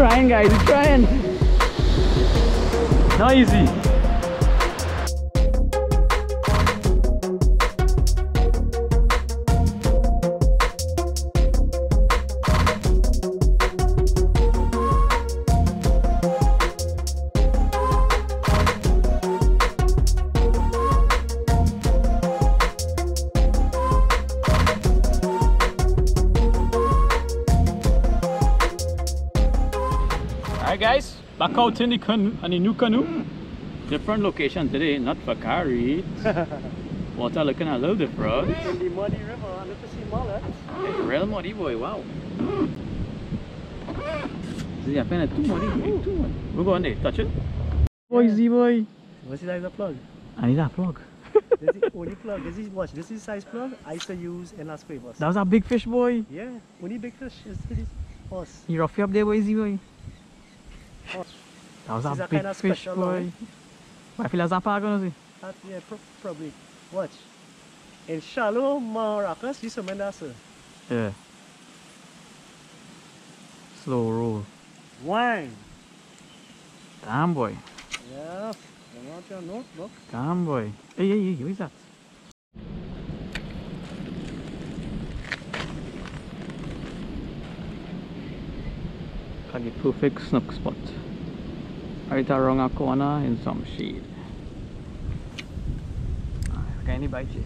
trying, guys. He's trying. Not easy. Alright guys, back out in the canoe, on the new canoe. Different location today, not for carry. Water looking a little different. In the muddy river, look to see mullets. It's real muddy boy, wow. See, I find it too muddy, too muddy. We'll go on there, touch it. Boy, Z boy. What's it like the plug? I need a plug. This is only plug. This is watch. This is size plug I used to use in Las Cuevas. That was a big fish, boy. Yeah, only big fish is this horse. You rough you up there, boy, Z boy. That was This a big fish, boy. I feel as a park, see. That, yeah, pro probably. Watch. In shallow Maracas, you summon that sir. Yeah. Slow roll. Wine. Damn, boy. Yeah. You want your notebook? Damn, boy. Hey, hey, hey, what is that? The perfect snook spot. Right around a corner in some shade. Can you bite you?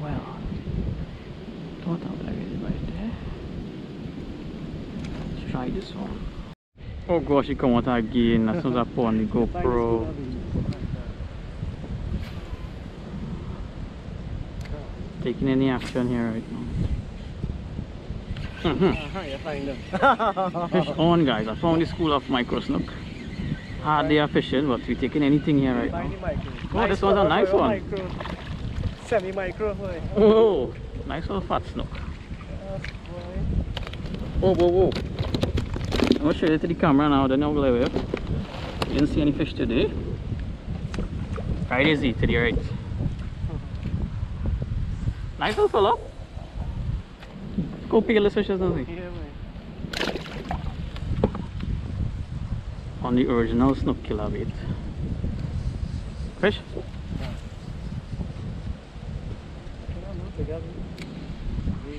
Well, don't have any right there. Let's try this one. Oh gosh, it come out again as soon as I put on the GoPro. Taking any action here right now. Mm-hmm. Uh-huh, you find them. Fish on guys, I found the school of micro snook. Hard they are fishing, but we taking anything here right now. the micro. Oh, this one's a nice one. Micro. Semi-micro. Oh, nice little fat snook. Yes, boy. Whoa, whoa, whoa. I'm gonna show you to the camera now, then I'll go away. You didn't see any fish today. Right easy to the right. Nice little fella. Go pick the fishes, doesn't he? Yeah. On the original snook killer bait. Fish? Come move together. You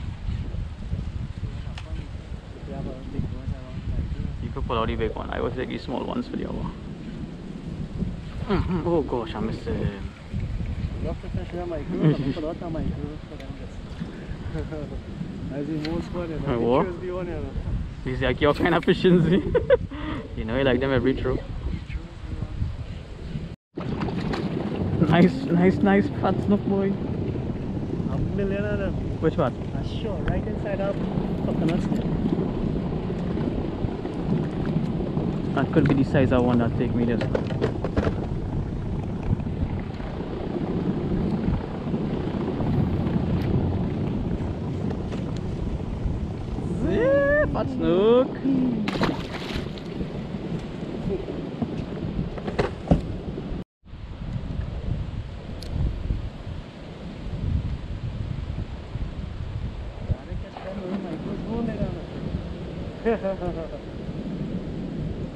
a big one around like this. You could pull out the big one. I was take the small ones for the other. Mhm. Oh gosh, I missed it. What? They choose the one, you know. These are your kind of fishes. you know, you like them every throw. Nice, nice, nice fat snook boy. A million of them. Which one? Uh, sure, right inside our coconuts there. That could be the size I want that take me just now. Yeah, fat snook. Gotta catch them with micros going there,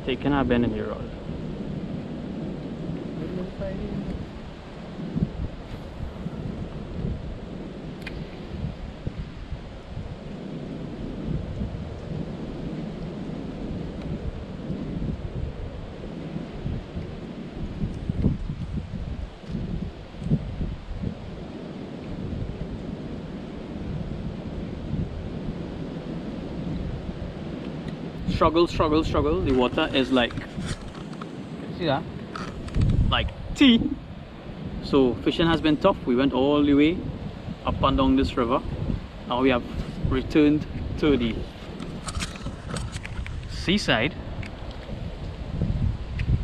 Taking a bend in the rod. Struggle, struggle, struggle. The water is like, see that? Like tea. So fishing has been tough. We went all the way up and down this river. Now we have returned to the seaside.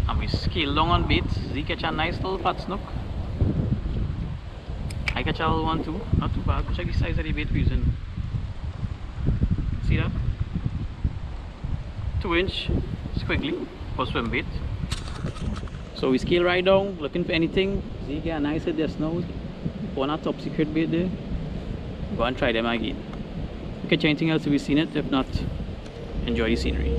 And we scale down on baits. Z catch a nice little fat snook. I catch a little one too. Not too bad. Check the size of the bait we're using. See that? Two inch squiggly for swim bait. So we scale right down, looking for anything. See, get a nice hit just now. On a top secret bait there. go and try them again. Catch anything else if you've seen it. If not, enjoy the scenery.